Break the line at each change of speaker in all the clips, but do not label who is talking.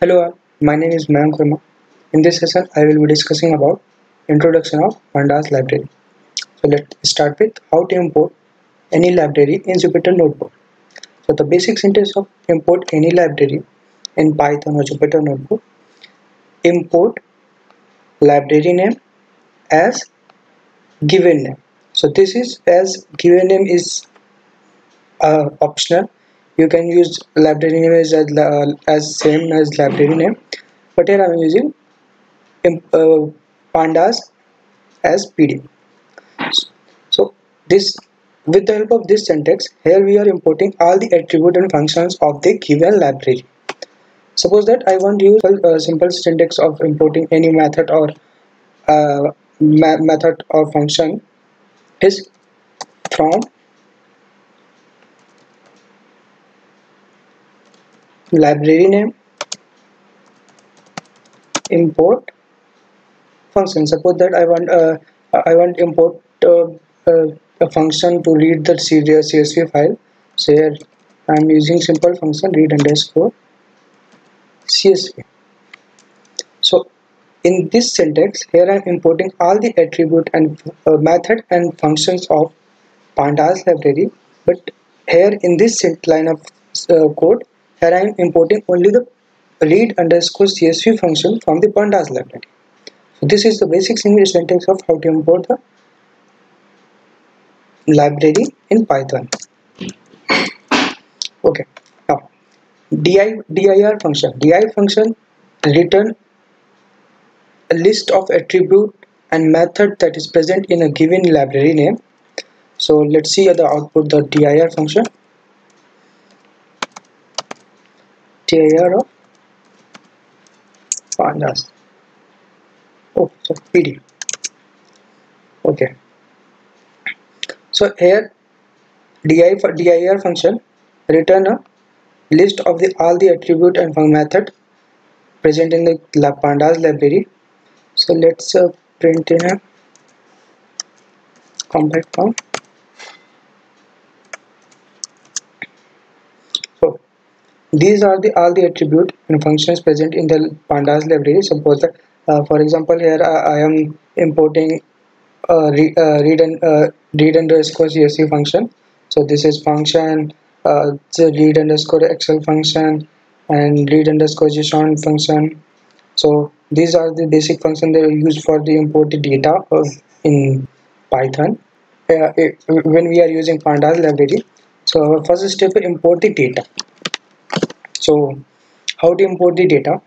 Hello, all. my name is Mayank Verma. In this session, I will be discussing about introduction of Pandas library. So let's start with how to import any library in Jupyter Notebook. So the basic syntax of import any library in Python or Jupyter Notebook. Import library name as given name. So this is as given name is uh, optional you can use library name as, uh, as same as library name. But here I am using uh, pandas as PD so this with the help of this syntax here we are importing all the attribute and functions of the given library. Suppose that I want to use a simple syntax of importing any method or uh, method or function is from library name import. Function suppose that I want uh, I want import uh, uh, a function to read the CSV file. So here I am using simple function read underscore CSV so in this syntax here I am importing all the attribute and uh, method and functions of pandas library. But here in this line of uh, code here I am importing only the read underscore csv function from the pandas library. So this is the basic syntax of how to import the library in Python. Okay, now di dir function. dir function return a list of attribute and method that is present in a given library name. So let's see the output the dir function. Tier of pandas. Oh so pd okay. So here di for dir function return a list of the all the attribute and method present in the pandas library. So let's uh, print in a compact form these are the all the attribute and functions present in the pandas library. Suppose that uh, for example here uh, I am importing uh, re, uh, read and uh, read underscore csv function. So this is function the read underscore excel function and read underscore json function. So these are the basic functions that are used for the import the data in python. It, when we are using pandas library so our first step import the data so how to import the data?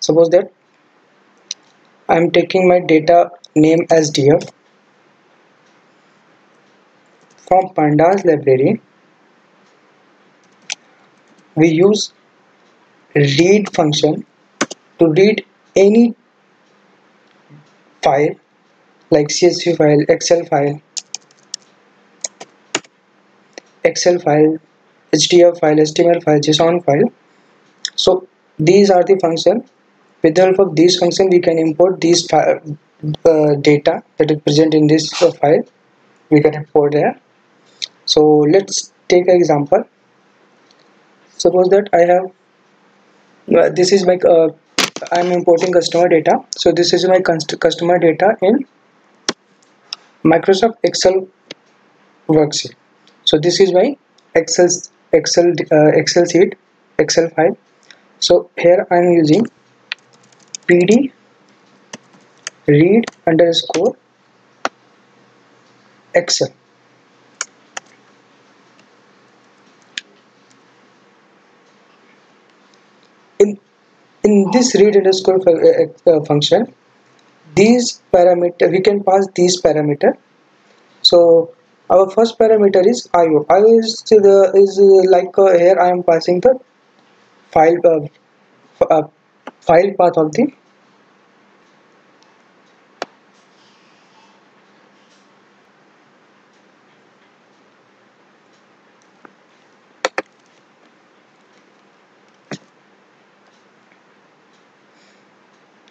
Suppose that I'm taking my data name as df from pandas library. We use read function to read any file like csv file excel file excel file hdf file html file json file. So these are the function. With the help of these function we can import these uh, data that is present in this uh, file. We can import there. So let's take an example. Suppose that I have uh, this is my uh, I'm importing customer data. So this is my customer data in Microsoft Excel worksheet. So this is my Excel excel uh, excel sheet excel file. So here i'm using pd read underscore excel. In in this read underscore uh, uh, function these parameter we can pass these parameter. So our first parameter is IO. IO is the is like uh, here I am passing the file uh, uh, file path of the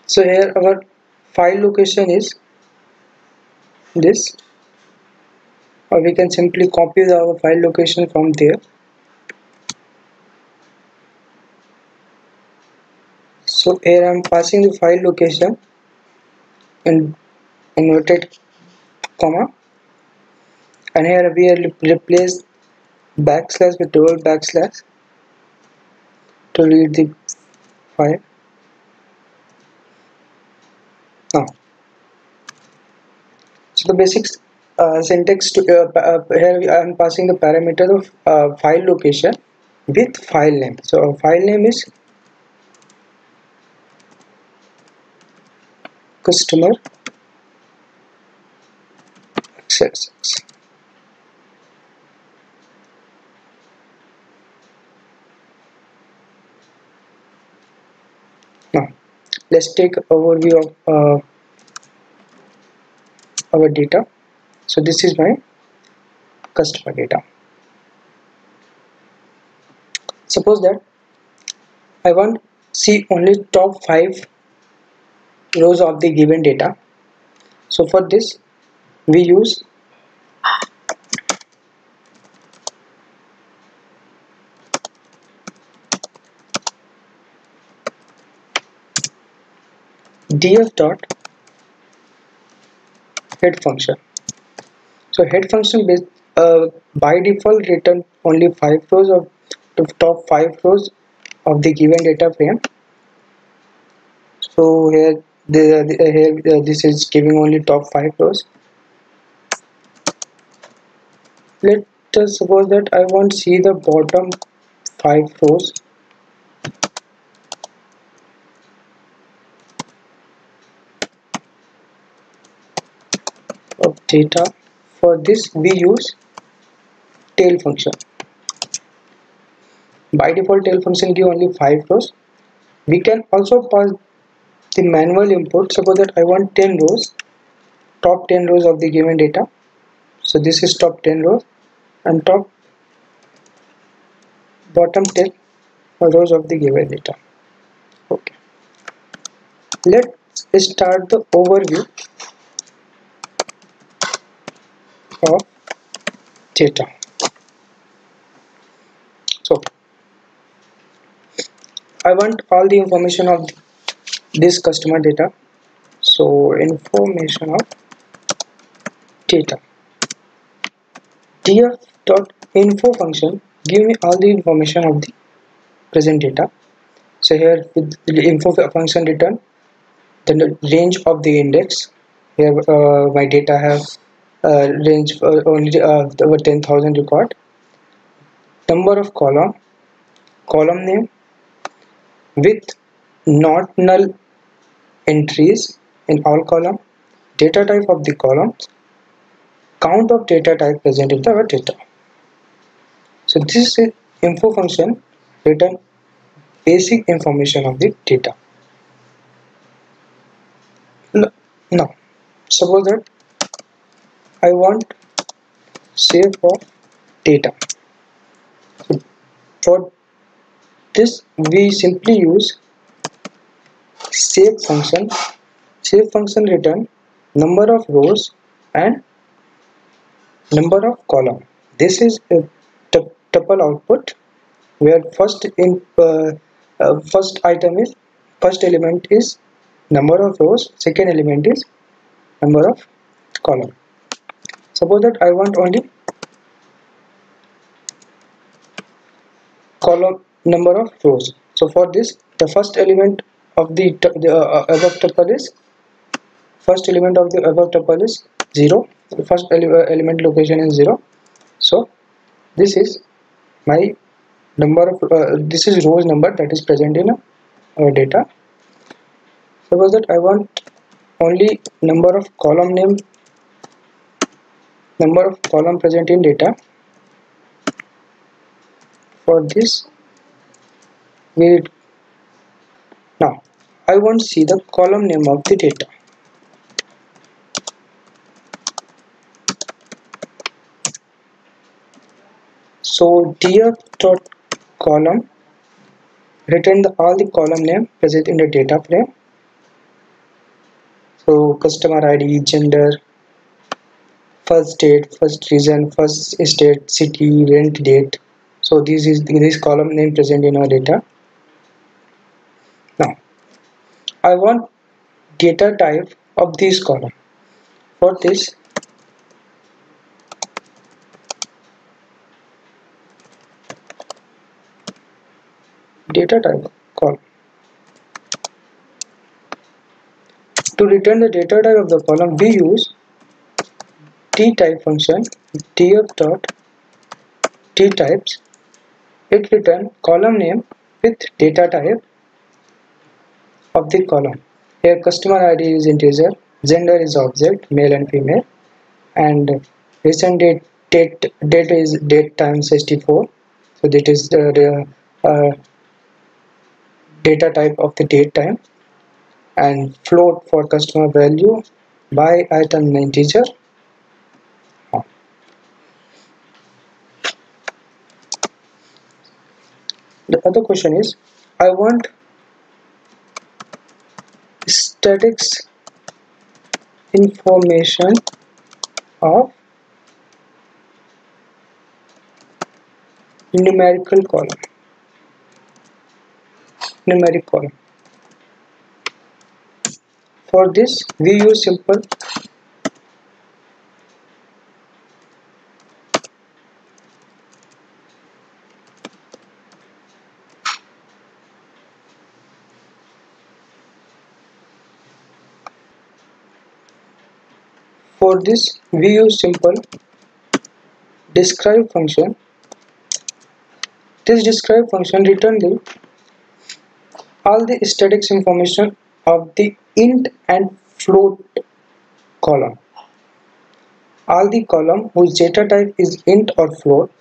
so here our file location is this or we can simply copy our file location from there. So here I'm passing the file location in inverted comma. And here we replace backslash with double backslash to read the file. Now so the basics uh, syntax to uh, uh, here I am passing the parameter of file location with file name. So file name is customer access. Now let's take overview of uh, our data so this is my customer data. Suppose that I want see only top 5 rows of the given data. So for this we use df dot head function so head function uh, by default return only five rows of the top five rows of the given data frame. So here the, the here uh, this is giving only top five rows. Let us suppose that I want to see the bottom five rows. Of data for this we use tail function. By default tail function give only five rows. We can also pass the manual input. Suppose that I want 10 rows top 10 rows of the given data. So this is top 10 rows and top bottom 10 rows of the given data. Okay. Let's start the overview of data so I want all the information of this customer data. So information of data df dot info function give me all the information of the present data. So here with the info function return the range of the index here uh, my data have uh, range uh, only uh, over 10,000 record. Number of column column name with not null entries in all column data type of the columns count of data type present in the data. So this is info function return basic information of the data. Now suppose that I want shape for data. For this we simply use shape function shape function return number of rows and number of column. This is a tuple output where first in uh, uh, first item is first element is number of rows second element is number of column suppose that I want only column number of rows. So for this the first element of the, the uh, above tuple is first element of the above tuple is 0 the first ele uh, element location is 0 so this is my number of uh, this is rows number that is present in our data. Suppose that I want only number of column name number of column present in data. For this we now I want to see the column name of the data. So df dot column return the, all the column name present in the data frame. So customer id gender first date first region first state city rent date. So this is this column name present in our data. Now I want data type of this column. For this data type column. To return the data type of the column we use dtype function df dot dtypes it return column name with data type of the column. Here customer id is integer gender is object male and female and recent date date date is date time 64 so that is the, the uh, data type of the date time and float for customer value by item integer the other question is I want statics information of numerical column numeric column. For this we use simple For this we use simple describe function. This describe function return the all the statics information of the int and float column. All the column whose data type is int or float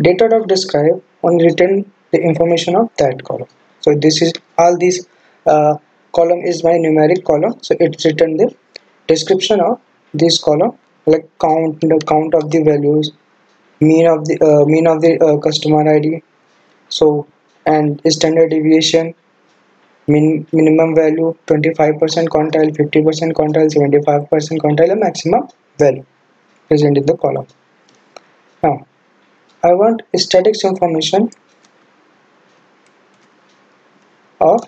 data of describe only return the information of that column. So this is all these uh, column is my numeric column so it's written the description of this column like count the count of the values mean of the uh, mean of the uh, customer id so and standard deviation min minimum value 25% quantile 50% quantile 75% quantile maximum value present in the column. Now i want statics information of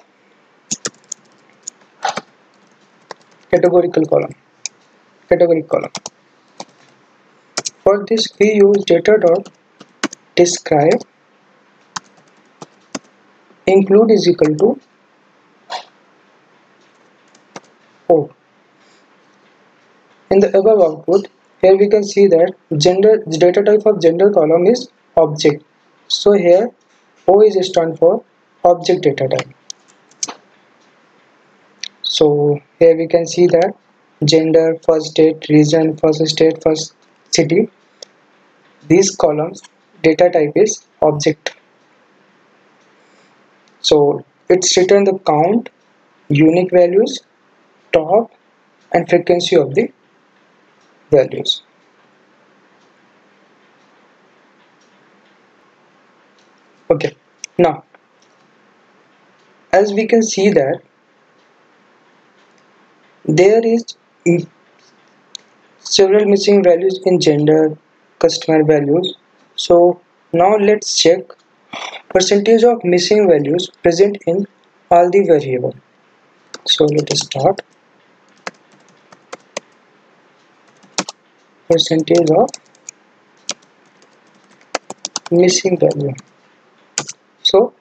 categorical column. Category column. For this we use data dot describe include is equal to 4 in the above output here we can see that gender data type of gender column is object. So here o is stand for object data type so here we can see that gender first state region first state first city. These columns data type is object. So it's written the count unique values top and frequency of the values. Okay now as we can see that there is mm, several missing values in gender customer values. So now let's check percentage of missing values present in all the variable so let us start. Percentage of missing value. So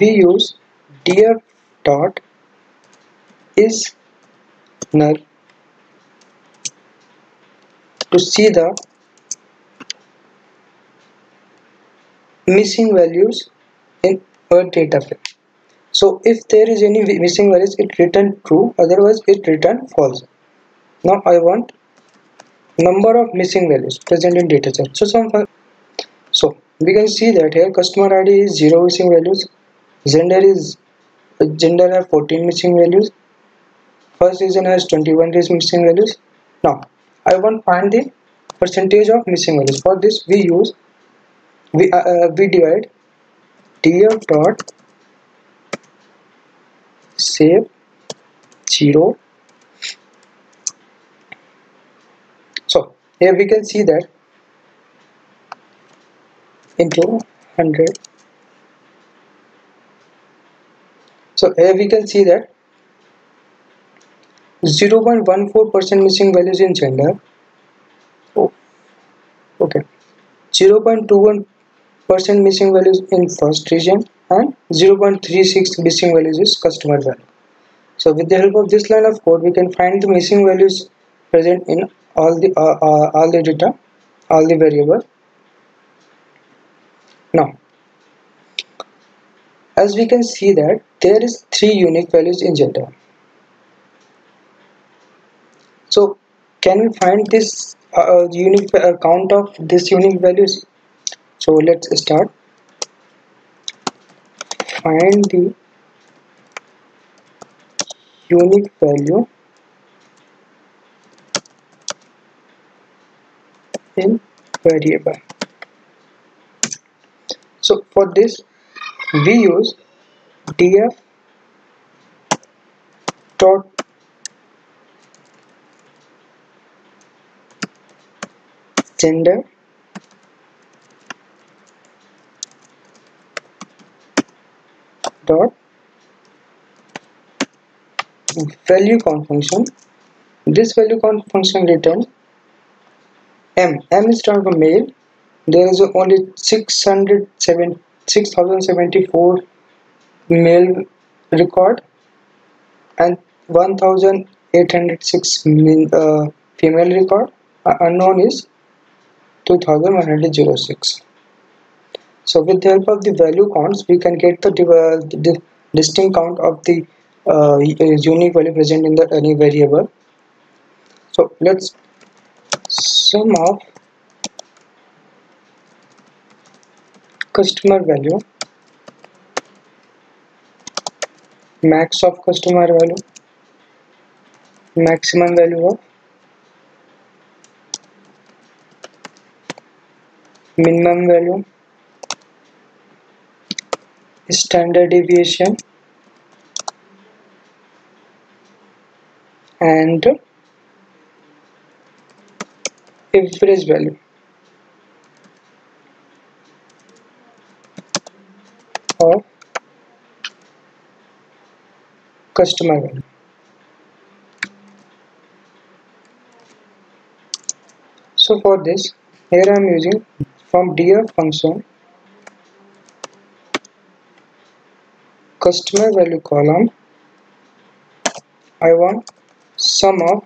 we use df dot is null to see the missing values in our data frame. So if there is any missing values it return true otherwise it return false. Now i want number of missing values present in data set. So some so we can see that here customer id is 0 missing values gender is gender have 14 missing values first region has 21 missing values now i want find the percentage of missing values for this we use we uh, uh, we divide df dot shape 0 so here we can see that into 100 so here we can see that 0.14% missing values in gender. Oh, okay. 0.21% missing values in first region and 0.36 missing values is customer value. So with the help of this line of code we can find the missing values present in all the uh, uh, all the data all the variable. Now as we can see that there is three unique values in gender so can we find this uh, uh, unique uh, count of this unique values? So let's start. Find the unique value in variable. So for this we use df dot gender dot. Value count function this value count function return. M. M is for male. There is only 607 6074 male record and 1806 uh, female record. Uh, unknown is 2106 so with the help of the value counts we can get the, uh, distinct count of the uh, unique value present in the any variable. So let's sum of customer value max of customer value maximum value of minimum value standard deviation and average value of customer value so for this here I am using from df function customer value column I want sum of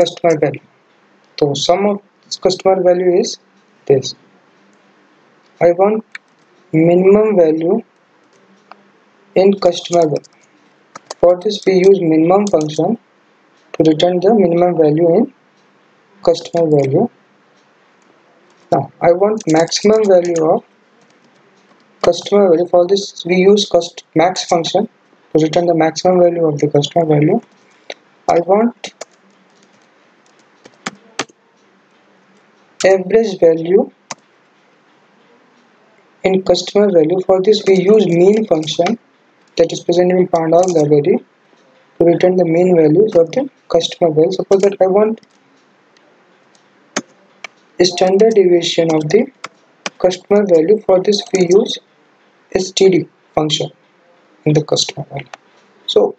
customer value so sum of customer value is this I want minimum value in customer value for this we use minimum function to return the minimum value in customer value now I want maximum value of customer value for this. We use cost max function to return the maximum value of the customer value. I want average value in customer value for this. We use mean function that is present in pandas library to return the mean values of the customer value. Suppose that I want standard deviation of the customer value for this we use std function in the customer value. So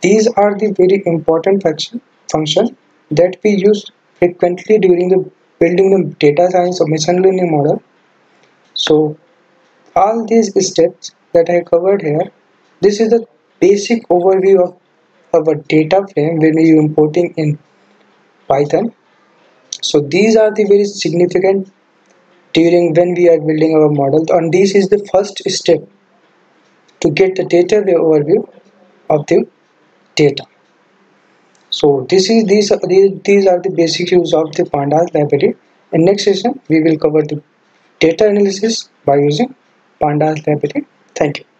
these are the very important function function that we use frequently during the building the data science or machine learning model. So all these steps that I covered here this is the basic overview of our data frame when we are importing in Python so these are the very significant during when we are building our model and this is the first step to get the data overview of the data. So this is these are these, these are the basic use of the pandas library. In next session we will cover the data analysis by using pandas library. Thank you